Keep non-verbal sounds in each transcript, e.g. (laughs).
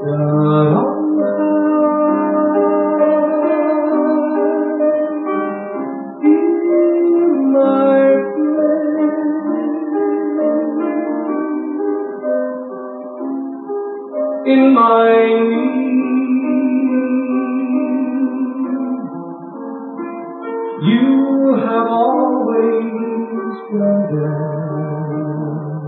in my need. You have always been there.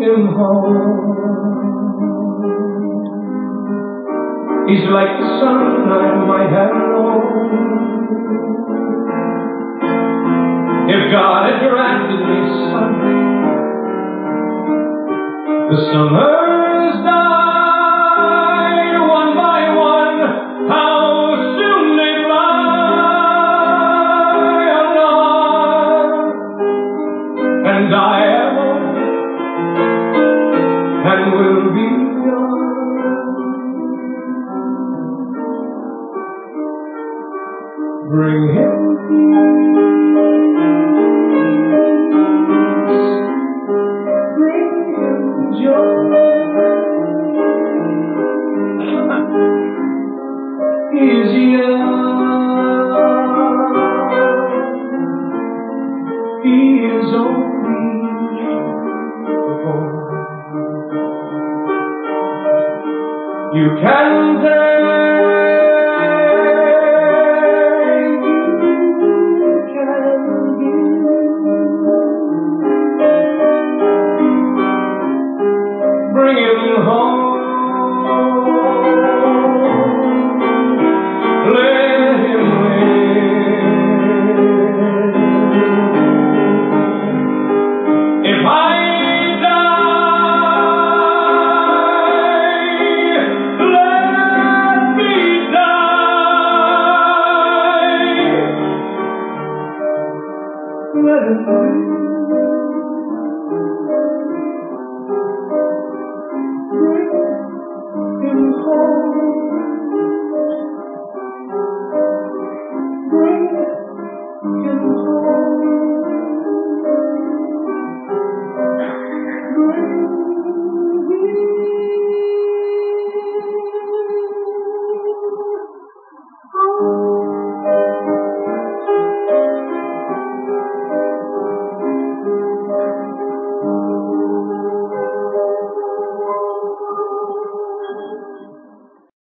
him home. He's like the son I might have known. If God had granted me son, the summers Bring him. Bring him joy. (laughs) You can tell time.